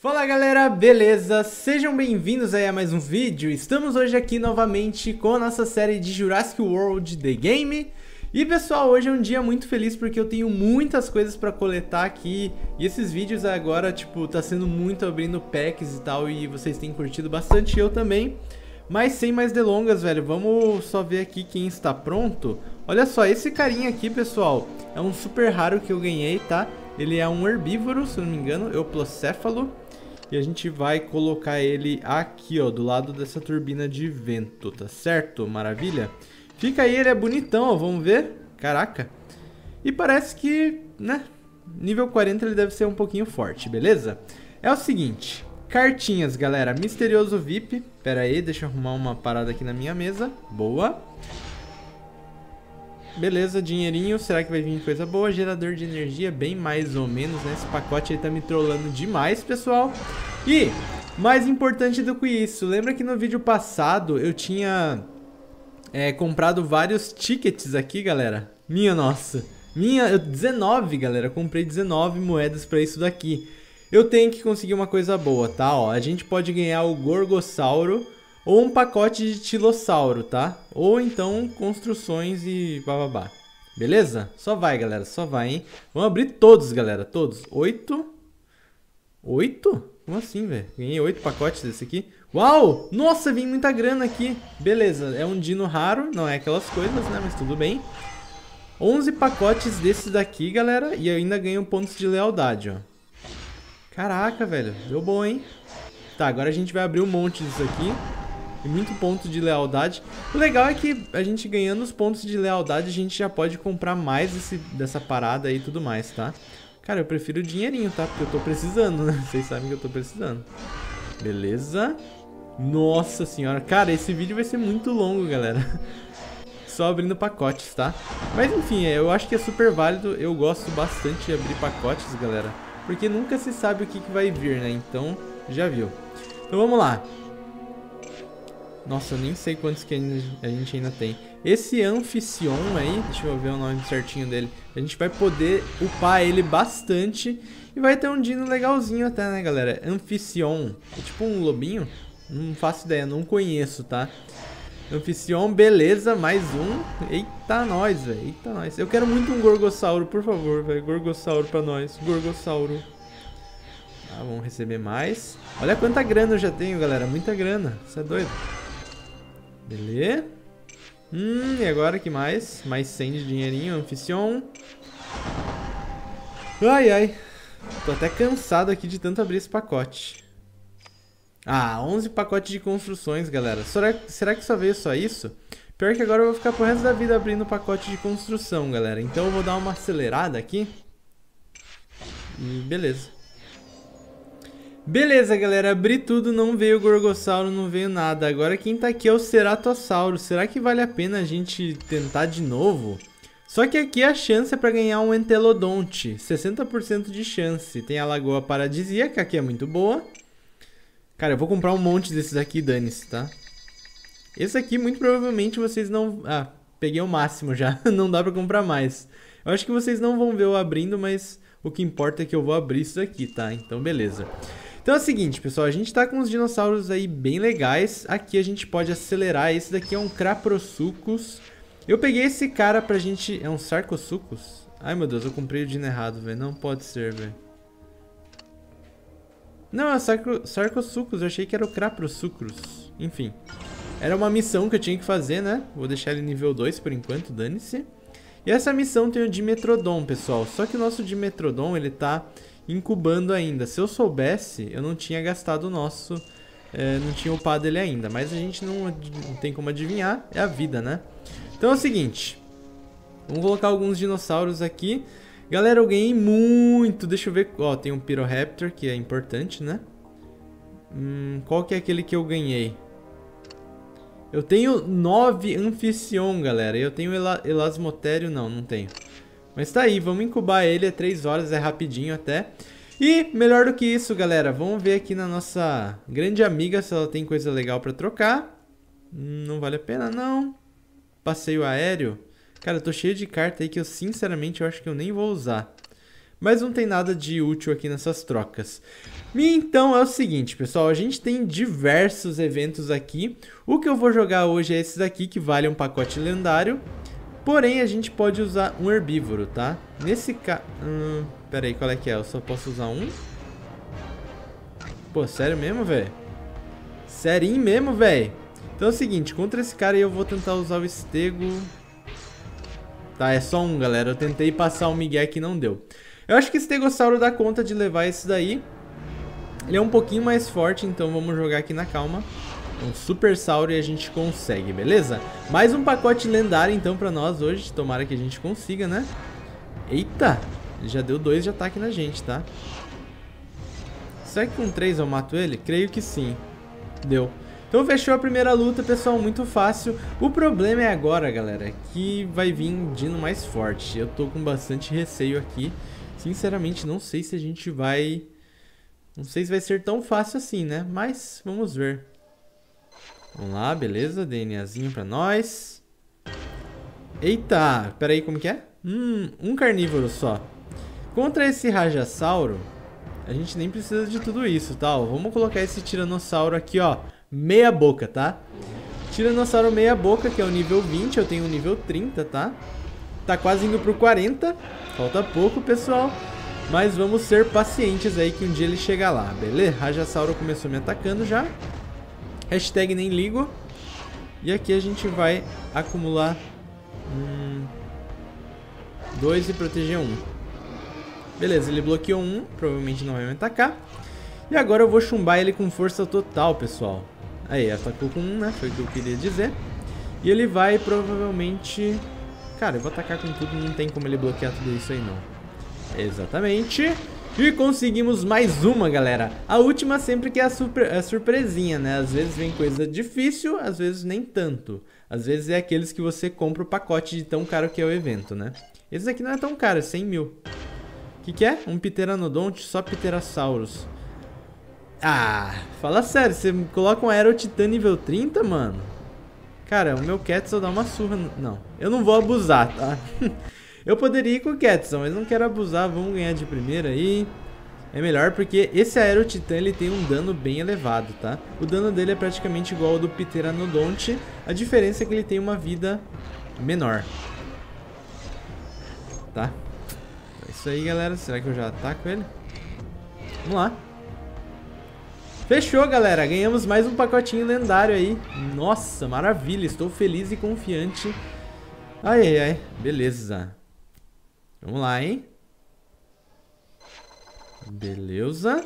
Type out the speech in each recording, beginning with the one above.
Fala galera, beleza? Sejam bem-vindos aí a mais um vídeo. Estamos hoje aqui novamente com a nossa série de Jurassic World The Game. E pessoal, hoje é um dia muito feliz porque eu tenho muitas coisas pra coletar aqui. E esses vídeos agora, tipo, tá sendo muito abrindo packs e tal. E vocês têm curtido bastante, eu também. Mas sem mais delongas, velho, vamos só ver aqui quem está pronto. Olha só, esse carinha aqui, pessoal, é um super raro que eu ganhei, tá? Ele é um herbívoro, se não me engano, euplocéfalo. E a gente vai colocar ele aqui, ó, do lado dessa turbina de vento, tá certo? Maravilha? Fica aí, ele é bonitão, ó, vamos ver? Caraca. E parece que, né, nível 40 ele deve ser um pouquinho forte, beleza? É o seguinte, cartinhas, galera, misterioso VIP. Pera aí, deixa eu arrumar uma parada aqui na minha mesa. Boa. Beleza, dinheirinho, será que vai vir coisa boa? Gerador de energia, bem mais ou menos, né? Esse pacote aí tá me trollando demais, pessoal. E, mais importante do que isso, lembra que no vídeo passado eu tinha é, comprado vários tickets aqui, galera? Minha nossa, minha, 19, galera, comprei 19 moedas pra isso daqui. Eu tenho que conseguir uma coisa boa, tá? Ó, a gente pode ganhar o Gorgossauro ou um pacote de Tilossauro, tá? Ou então construções e bababá. Beleza? Só vai, galera, só vai, hein? Vamos abrir todos, galera, todos. Oito? Oito? Como assim, velho? Ganhei oito pacotes desse aqui. Uau! Nossa, vem muita grana aqui. Beleza, é um dino raro, não é aquelas coisas, né? Mas tudo bem. 11 pacotes desses daqui, galera, e ainda ganho pontos de lealdade, ó. Caraca, velho, deu bom, hein? Tá, agora a gente vai abrir um monte disso aqui. E muito ponto de lealdade. O legal é que a gente ganhando os pontos de lealdade, a gente já pode comprar mais desse, dessa parada aí e tudo mais, tá? Cara, eu prefiro o dinheirinho, tá? Porque eu tô precisando, né? Vocês sabem que eu tô precisando. Beleza. Nossa senhora. Cara, esse vídeo vai ser muito longo, galera. Só abrindo pacotes, tá? Mas enfim, eu acho que é super válido. Eu gosto bastante de abrir pacotes, galera. Porque nunca se sabe o que, que vai vir, né? Então, já viu. Então vamos lá. Nossa, eu nem sei quantos que a gente ainda tem. Esse Anficion aí, deixa eu ver o nome certinho dele. A gente vai poder upar ele bastante. E vai ter um dino legalzinho até, né, galera? Anficion. É tipo um lobinho? Não faço ideia, não conheço, tá? Anficion, beleza, mais um. Eita, nós, velho. Eita, nós. Eu quero muito um Gorgossauro, por favor, velho. Gorgossauro pra nós. Gorgossauro. Tá, vamos receber mais. Olha quanta grana eu já tenho, galera. Muita grana. Isso é doido. Beleza. Hum, e agora que mais? Mais 100 de dinheirinho, Anficion. Ai, ai. Tô até cansado aqui de tanto abrir esse pacote. Ah, 11 pacotes de construções, galera. Será, será que só veio só isso? Pior que agora eu vou ficar pro resto da vida abrindo pacote de construção, galera. Então eu vou dar uma acelerada aqui. E beleza. Beleza, galera, abri tudo, não veio o Gorgossauro, não veio nada. Agora quem tá aqui é o Ceratossauro. Será que vale a pena a gente tentar de novo? Só que aqui a chance é pra ganhar um Entelodonte, 60% de chance. Tem a Lagoa Paradisíaca, que é muito boa. Cara, eu vou comprar um monte desses aqui, dane-se, tá? Esse aqui, muito provavelmente, vocês não... Ah, peguei o máximo já, não dá pra comprar mais. Eu acho que vocês não vão ver eu abrindo, mas o que importa é que eu vou abrir isso aqui, tá? Então, beleza. Então é o seguinte, pessoal, a gente tá com uns dinossauros aí bem legais. Aqui a gente pode acelerar. Esse daqui é um Craprosucus. Eu peguei esse cara pra gente... É um Sarcosucus? Ai, meu Deus, eu comprei o dino errado, velho. Não pode ser, velho. Não, é Sarco... Sarcosucus. Eu achei que era o Craprosucus. Enfim. Era uma missão que eu tinha que fazer, né? Vou deixar ele nível 2 por enquanto, dane-se. E essa missão tem o Dimetrodon, pessoal. Só que o nosso Dimetrodon, ele tá incubando ainda. Se eu soubesse, eu não tinha gastado o nosso, é, não tinha upado ele ainda. Mas a gente não, não tem como adivinhar, é a vida, né? Então é o seguinte, vamos colocar alguns dinossauros aqui. Galera, eu ganhei muito, deixa eu ver, ó, tem um Pyroraptor, que é importante, né? Hum, qual que é aquele que eu ganhei? Eu tenho 9 Anficion, galera. Eu tenho Elasmotério, não, não tenho. Mas tá aí, vamos incubar ele, é 3 horas, é rapidinho até. E melhor do que isso, galera, vamos ver aqui na nossa grande amiga se ela tem coisa legal pra trocar. Não vale a pena, não. Passeio aéreo. Cara, eu tô cheio de carta aí que eu, sinceramente, eu acho que eu nem vou usar. Mas não tem nada de útil aqui nessas trocas. E então é o seguinte, pessoal, a gente tem diversos eventos aqui. O que eu vou jogar hoje é esses aqui, que vale um pacote lendário. Porém, a gente pode usar um herbívoro, tá? Nesse caso... Hum, pera aí, qual é que é? Eu só posso usar um? Pô, sério mesmo, velho? Sério mesmo, velho? Então é o seguinte, contra esse cara aí eu vou tentar usar o estego... Tá, é só um, galera. Eu tentei passar o Miguel aqui não deu. Eu acho que esse Estegossauro dá conta de levar esse daí. Ele é um pouquinho mais forte, então vamos jogar aqui na calma. Um Super Sauro e a gente consegue, beleza? Mais um pacote lendário então pra nós hoje. Tomara que a gente consiga, né? Eita! Já deu dois de ataque na gente, tá? Será que com três eu mato ele? Creio que sim. Deu. Então fechou a primeira luta, pessoal, muito fácil. O problema é agora, galera, que vai vir Dino mais forte. Eu tô com bastante receio aqui. Sinceramente, não sei se a gente vai... Não sei se vai ser tão fácil assim, né? Mas vamos ver. Vamos lá, beleza. DNAzinho pra nós. Eita, peraí, como que é? Hum, um carnívoro só. Contra esse Rajasauro, a gente nem precisa de tudo isso, tá? vamos colocar esse Tiranossauro aqui, ó meia boca, tá? Tiranossauro meia boca, que é o nível 20, eu tenho o nível 30, tá? Tá quase indo pro 40, falta pouco, pessoal. Mas vamos ser pacientes aí que um dia ele chega lá, beleza? Rajasauro começou me atacando já. Hashtag nem ligo. E aqui a gente vai acumular... Hum, dois e proteger um. Beleza, ele bloqueou um, provavelmente não vai me atacar. E agora eu vou chumbar ele com força total, pessoal. Aí, atacou com um, né? Foi o que eu queria dizer. E ele vai provavelmente... Cara, eu vou atacar com tudo, não tem como ele bloquear tudo isso aí, não. Exatamente. E conseguimos mais uma, galera. A última sempre que é a, surpre a surpresinha, né? Às vezes vem coisa difícil, às vezes nem tanto. Às vezes é aqueles que você compra o pacote de tão caro que é o evento, né? Esse aqui não é tão caro, é 100 mil. O que, que é? Um Pteranodonte, só Pterasaurus. Ah, fala sério, você coloca um Aerotitã nível 30, mano? Cara, o meu Quetzal dá uma surra... Não, eu não vou abusar, tá? eu poderia ir com o Quetzal, mas não quero abusar, vamos ganhar de primeira aí. É melhor porque esse Aerotitã ele tem um dano bem elevado, tá? O dano dele é praticamente igual ao do Pteranodonte, a diferença é que ele tem uma vida menor. Tá? É isso aí, galera. Será que eu já ataco ele? Vamos lá. Fechou, galera. Ganhamos mais um pacotinho lendário aí. Nossa, maravilha. Estou feliz e confiante. Ai, ai, ai. Beleza. Vamos lá, hein? Beleza.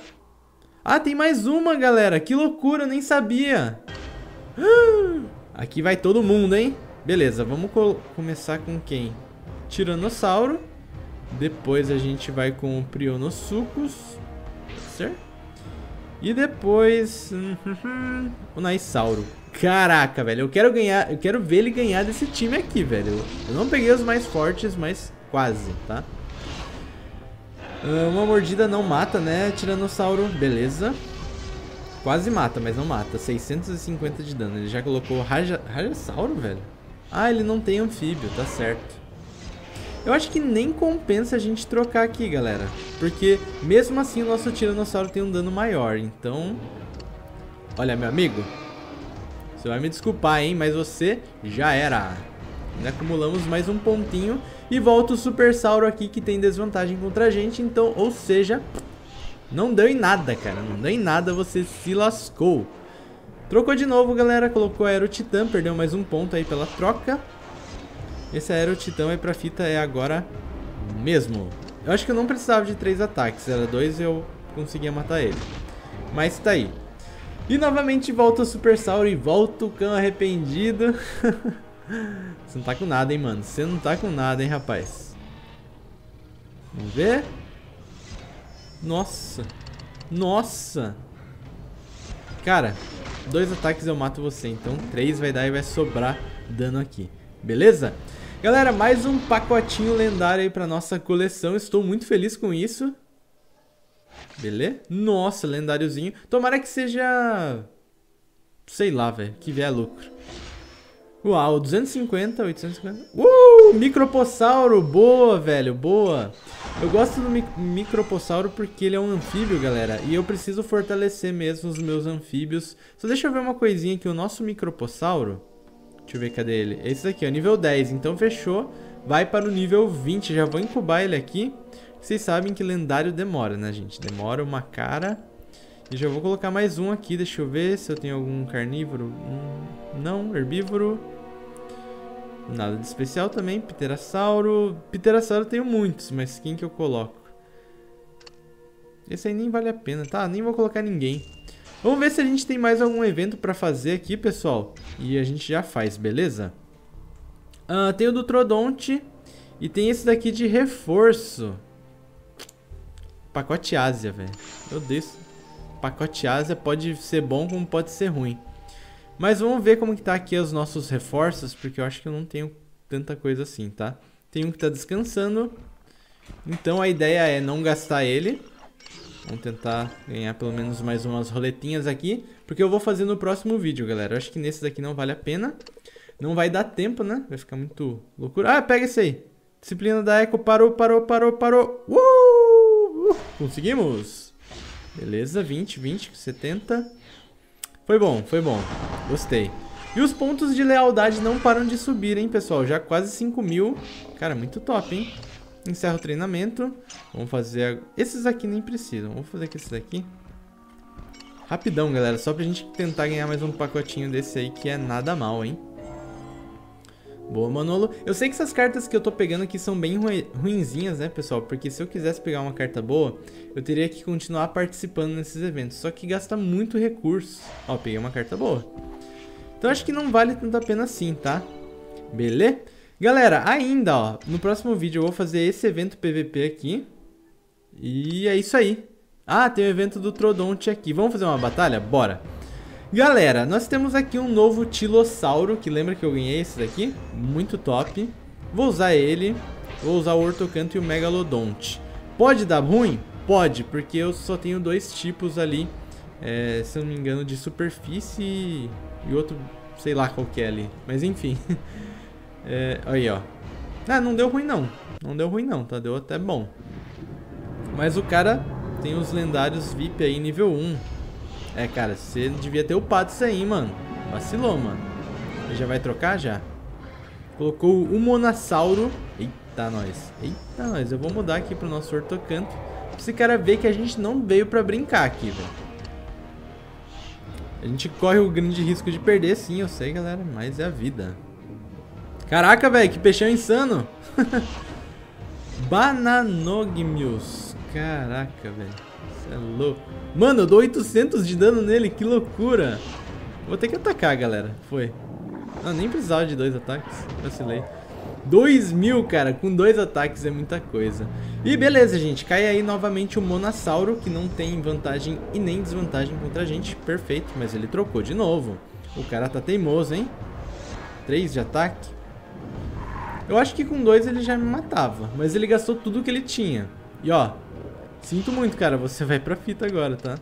Ah, tem mais uma, galera. Que loucura, eu nem sabia. Aqui vai todo mundo, hein? Beleza, vamos co começar com quem? Tiranossauro. Depois a gente vai com o Prionosuchus. Certo? E depois... o Naisauro. Caraca, velho. Eu quero ganhar... Eu quero ver ele ganhar desse time aqui, velho. Eu não peguei os mais fortes, mas quase, tá? Ah, uma mordida não mata, né, Tiranossauro? Beleza. Quase mata, mas não mata. 650 de dano. Ele já colocou Raja... Rajasauro, velho? Ah, ele não tem anfíbio, tá certo. Eu acho que nem compensa a gente trocar aqui, galera. Porque mesmo assim o nosso Tiranossauro tem um dano maior. Então... Olha, meu amigo. Você vai me desculpar, hein? Mas você já era. Ainda acumulamos mais um pontinho. E volta o Super Sauro aqui que tem desvantagem contra a gente. Então, ou seja... Não deu em nada, cara. Não deu em nada, você se lascou. Trocou de novo, galera. Colocou Aero Titã, perdeu mais um ponto aí pela troca. Esse aerotitão aí pra fita é agora mesmo. Eu acho que eu não precisava de três ataques, era dois e eu conseguia matar ele. Mas tá aí. E novamente volta o Super Sauro e volta o cão arrependido. Você não tá com nada, hein, mano. Você não tá com nada, hein, rapaz. Vamos ver. Nossa. Nossa. Cara, dois ataques eu mato você. Então três vai dar e vai sobrar dano aqui. Beleza? Galera, mais um pacotinho lendário aí pra nossa coleção. Estou muito feliz com isso. Beleza? Nossa, lendáriozinho. Tomara que seja... Sei lá, velho. Que vier lucro. Uau, 250, 850. Uh, micropossauro, boa, velho, boa. Eu gosto do mic micropossauro porque ele é um anfíbio, galera, e eu preciso fortalecer mesmo os meus anfíbios. Só deixa eu ver uma coisinha aqui, o nosso micropossauro, deixa eu ver, cadê ele? Esse daqui, ó, nível 10, então fechou. Vai para o nível 20, já vou incubar ele aqui. Vocês sabem que lendário demora, né, gente? Demora uma cara. E já vou colocar mais um aqui, deixa eu ver se eu tenho algum carnívoro. Hum, não, herbívoro. Nada de especial também, Pterossauro. Pterossauro eu tenho muitos, mas quem que eu coloco? Esse aí nem vale a pena, tá? Nem vou colocar ninguém. Vamos ver se a gente tem mais algum evento pra fazer aqui, pessoal. E a gente já faz, beleza? Uh, tem o do Trodonte. E tem esse daqui de reforço. Pacote Ásia, velho. Meu Deus. Pacote Ásia pode ser bom como pode ser ruim. Mas vamos ver como que tá aqui os nossos reforços, porque eu acho que eu não tenho tanta coisa assim, tá? Tem um que tá descansando. Então a ideia é não gastar ele. Vamos tentar ganhar pelo menos mais umas roletinhas aqui. Porque eu vou fazer no próximo vídeo, galera. Eu acho que nesse daqui não vale a pena. Não vai dar tempo, né? Vai ficar muito loucura. Ah, pega esse aí. Disciplina da Eco. Parou, parou, parou, parou. Uh! Conseguimos. Beleza, 20, 20, 70. Foi bom, foi bom. Gostei. E os pontos de lealdade não param de subir, hein, pessoal? Já quase 5 mil. Cara, muito top, hein? Encerra o treinamento. Vamos fazer... Esses aqui nem precisam. Vamos fazer com esses aqui. Rapidão, galera. Só pra gente tentar ganhar mais um pacotinho desse aí, que é nada mal, hein? Boa, Manolo. Eu sei que essas cartas que eu tô pegando aqui são bem ruinzinhas, né, pessoal? Porque se eu quisesse pegar uma carta boa, eu teria que continuar participando nesses eventos. Só que gasta muito recurso. Ó, peguei uma carta boa. Então acho que não vale tanto a pena assim, tá? Beleza? Galera, ainda, ó, no próximo vídeo eu vou fazer esse evento PVP aqui. E é isso aí. Ah, tem o evento do Trodonte aqui. Vamos fazer uma batalha? Bora! Galera, nós temos aqui um novo Tilossauro, que lembra que eu ganhei esse daqui? Muito top. Vou usar ele, vou usar o Ortocanto e o Megalodonte. Pode dar ruim? Pode, porque eu só tenho dois tipos ali, é, se eu não me engano, de superfície e outro, sei lá qual que é ali. Mas enfim. é, aí, ó. Ah, não deu ruim não. Não deu ruim não, tá? Deu até bom. Mas o cara tem os lendários VIP aí nível 1. É, cara, você devia ter upado isso aí, mano. Vacilou, mano. Ele já vai trocar já? Colocou o Monassauro. Eita, nós. Eita, nós. Eu vou mudar aqui pro nosso ortocanto. Pra esse cara ver que a gente não veio pra brincar aqui, velho. A gente corre o grande risco de perder, sim, eu sei, galera. Mas é a vida. Caraca, velho, que peixão insano. Bananogmius. Caraca, velho. Você é louco. Mano, eu dou 800 de dano nele, que loucura. Vou ter que atacar, galera. Foi. Não, nem precisava de dois ataques. Vacilei. 2 mil, cara, com dois ataques é muita coisa. E beleza, gente, cai aí novamente o Monassauro, que não tem vantagem e nem desvantagem contra a gente. Perfeito, mas ele trocou de novo. O cara tá teimoso, hein? 3 de ataque. Eu acho que com dois ele já me matava, mas ele gastou tudo que ele tinha. E ó, Sinto muito, cara. Você vai pra fita agora, tá?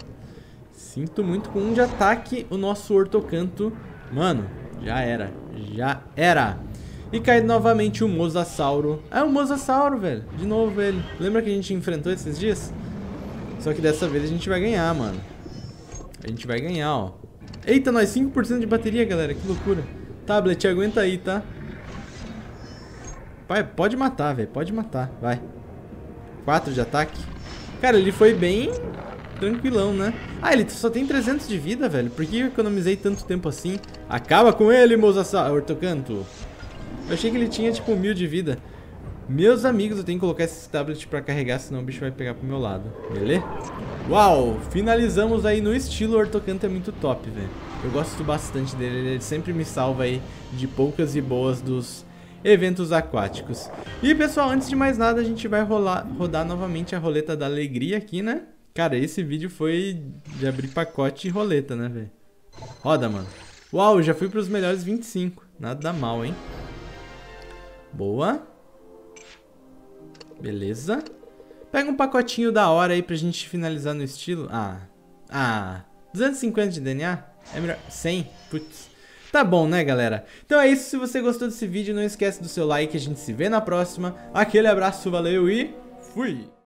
Sinto muito. Com um de ataque, o nosso ortocanto... Mano, já era. Já era. E cai novamente o Mosasauro. Ah, o Mosasauro, velho. De novo ele. Lembra que a gente enfrentou esses dias? Só que dessa vez a gente vai ganhar, mano. A gente vai ganhar, ó. Eita, nós 5% de bateria, galera. Que loucura. Tablet, aguenta aí, tá? Pode matar, velho. Pode matar. Vai. 4 de ataque. Cara, ele foi bem tranquilão, né? Ah, ele só tem 300 de vida, velho. Por que eu economizei tanto tempo assim? Acaba com ele, moça Ortocanto. Eu achei que ele tinha, tipo, mil de vida. Meus amigos, eu tenho que colocar esse tablet pra carregar, senão o bicho vai pegar pro meu lado. Beleza? Uau! Finalizamos aí no estilo Ortocanto, é muito top, velho. Eu gosto bastante dele, ele sempre me salva aí de poucas e boas dos eventos aquáticos. E pessoal, antes de mais nada, a gente vai rolar, rodar novamente a roleta da alegria aqui, né? Cara, esse vídeo foi de abrir pacote e roleta, né, velho? Roda, mano. Uau, já fui pros melhores 25. Nada mal, hein? Boa. Beleza. Pega um pacotinho da hora aí pra gente finalizar no estilo. Ah. Ah. 250 de DNA? É melhor. 100. Putz. Tá bom, né, galera? Então é isso, se você gostou desse vídeo, não esquece do seu like, a gente se vê na próxima. Aquele abraço, valeu e fui!